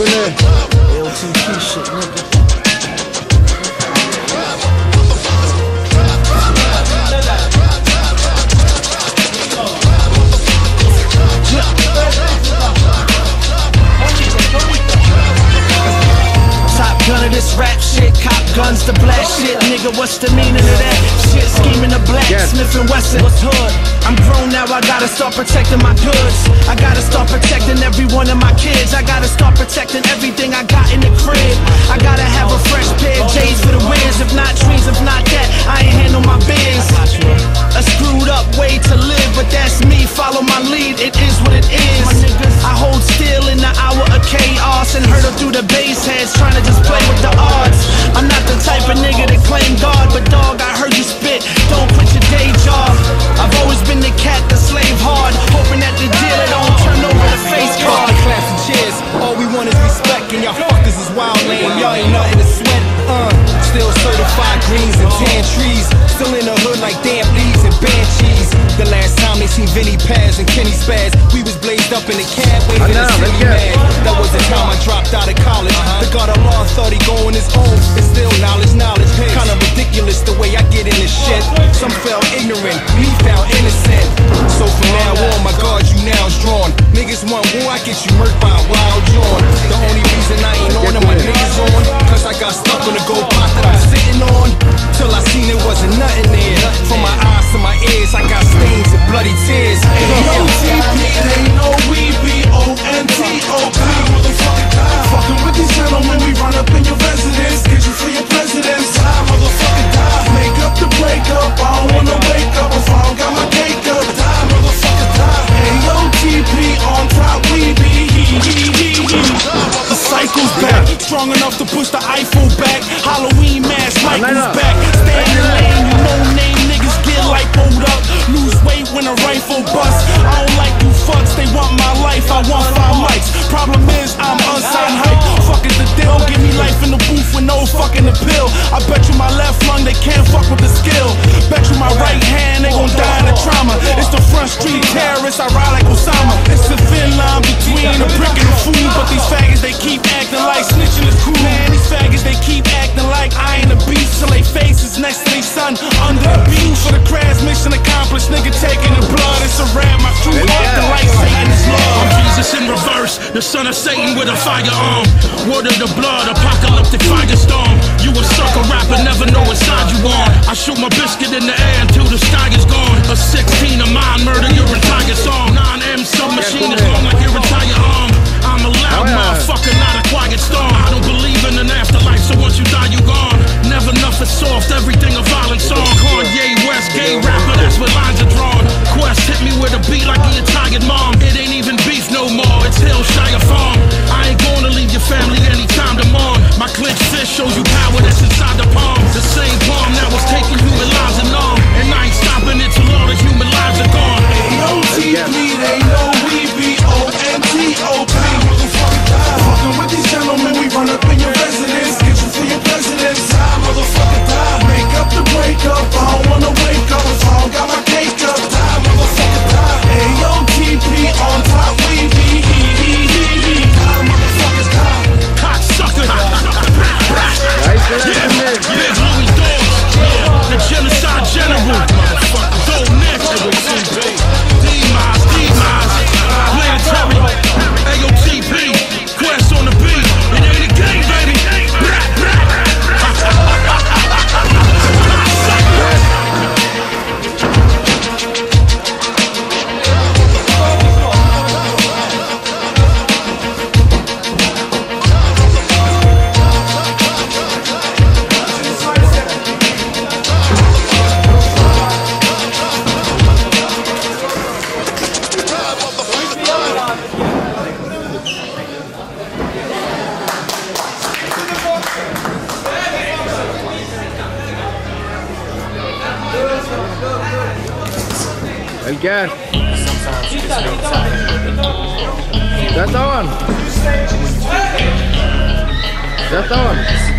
Ugly. LTP shit, nigga. Top gun of this rap shit, cop guns to black shit. Nigga, what's the meaning of that? Shit, scheming the black, Yes. Smith and Wesson. What's hood? I'm grown now, I gotta start protecting my goods. I gotta start protecting every one of my kids. I gotta start protecting everything I got in the Vinny Paz and Kenny Spaz, we was blazed up in the cab waving know, a silly let's mad. That was the time I dropped out of college. The God Allah thought he going his own. It's still knowledge, knowledge. Kinda ridiculous the way I get in this shit. Some fell ignorant, me found innocent. So from now on, my guard you now is drawn. Niggas want war, I get you murked up in your residence Get you for your president's time Motherfucker die. Make up the breakup I don't wanna wake up If I don't got my cake up Die motherfucker die. A-O-T-P On top we be The cycle's back Strong enough to push the Eiffel back. Halloween mask Michael's back. Stay in the lane You know name niggas get like pulled up. Lose weight when a rifle bust I don't like you fucks, they want my life I want five mics. Problem is I'm unsigned hype. Fuck is the deal, give me life in the booth with no fucking appeal. I bet you my left lung, they can't fuck with the skill. Bet you my right hand, they gon' die in the trauma. It's the front street terrorists, I ride like Osama. It's the thin line between a brick and a fool But these faggots, they keep acting like snitching is cool. Man, these faggots, they keep acting like I ain't a beast Till they faces next to they son. Under the beam For the crash, mission accomplished, nigga take the the son of Satan with a firearm. Word of the blood, apocalyptic firestorm. You a sucker rapper, never know what side you on. I shoot my biscuit in the air until the sky is gone. A 16 of mine, murder your entire song. 9M submachine Gas. Ya estaban. Ya estaban. give up.